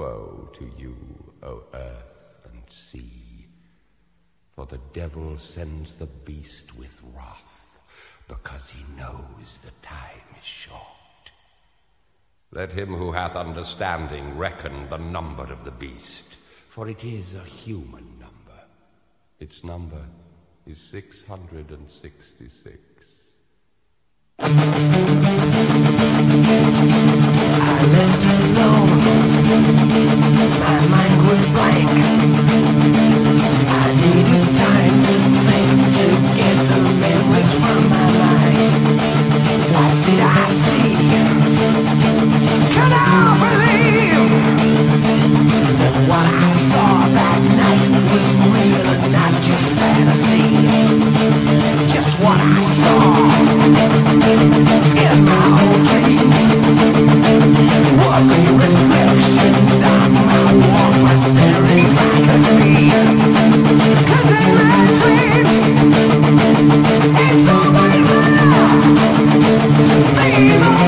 Woe to you, O earth and sea, for the devil sends the beast with wrath, because he knows the time is short. Let him who hath understanding reckon the number of the beast, for it is a human number. Its number is 666. what I saw in my old dreams were the reflections of my woman staring back at in my dreams, it's always there. The